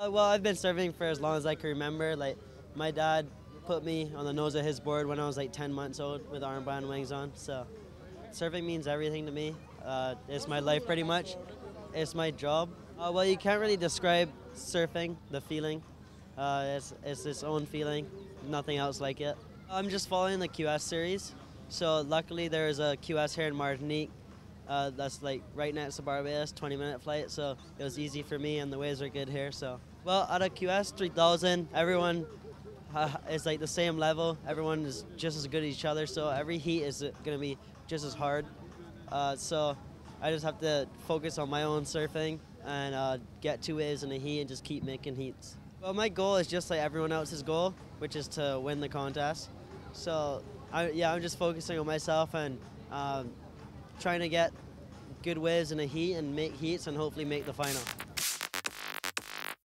Uh, well, I've been surfing for as long as I can remember. Like, my dad put me on the nose of his board when I was like 10 months old with armband wings on. So, surfing means everything to me. Uh, it's my life pretty much. It's my job. Uh, well, you can't really describe surfing, the feeling. Uh, it's, it's its own feeling, nothing else like it. I'm just following the QS series. So, luckily, there's a QS here in Martinique uh, that's like right next to Barbados, 20 minute flight, so it was easy for me, and the waves are good here. So, well, at a QS 3000, everyone uh, is like the same level. Everyone is just as good as each other, so every heat is gonna be just as hard. Uh, so, I just have to focus on my own surfing and uh, get two waves in a heat and just keep making heats. Well, my goal is just like everyone else's goal, which is to win the contest. So, I, yeah, I'm just focusing on myself and. Um, trying to get good waves in a heat and make heats and hopefully make the final.